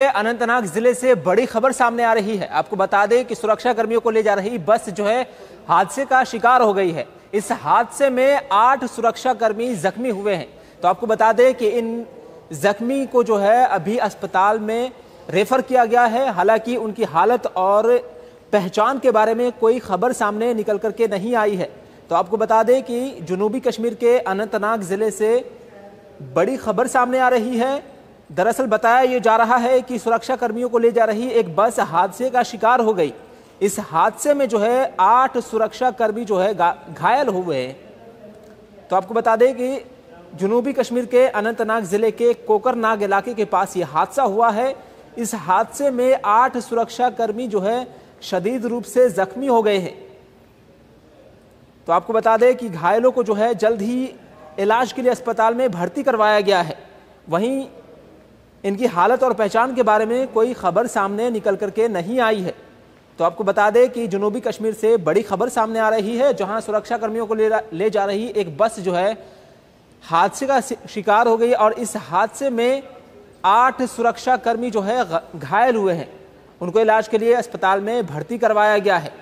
अनंतनाग ज़िले से बड़ी खबर सामने आ रही है। आपको बता दें कि सुरक्षा कर्मियों को ले जा रही बस जो है, हादसे का शिकार हो गई है। इस हादसे में आठ सुरक्षा कर्मी जख्मी हुए हैं। तो आपको बता दें कि इन जख्मी को जो है, अभी अस्पताल में रेफर किया गया है। हालाँकि उनकी हालत और पहचान के बारे में कोई खबर सामने निकल करके नहीं आई है। तो आपको बता दें कि जनूबी कश्मीर के अनंतनाग ज़िले से बड़ी खबर सामने आ रही है। दरअसल बताया ये जा रहा है कि सुरक्षा कर्मियों को ले जा रही एक बस हादसे का शिकार हो गई। इस हादसे में जो है आठ सुरक्षा कर्मी जो है घायल हुए हैं। तो आपको बता दें कि जनूबी कश्मीर के अनंतनाग ज़िले के कोकरनाग इलाके के पास ये हादसा हुआ है। इस हादसे में आठ सुरक्षा कर्मी जो है शदीद रूप से जख्मी हो गए हैं। तो आपको बता दें कि घायलों को जो है जल्द ही इलाज के लिए अस्पताल में भर्ती करवाया गया है। वहीं इनकी हालत और पहचान के बारे में कोई खबर सामने निकल करके नहीं आई है। तो आपको बता दें कि जनूबी कश्मीर से बड़ी खबर सामने आ रही है जहाँ सुरक्षा कर्मियों को ले, ले जा रही एक बस जो है हादसे का शिकार हो गई और इस हादसे में आठ सुरक्षा कर्मी जो है घायल हुए हैं। उनको इलाज के लिए अस्पताल में भर्ती करवाया गया है।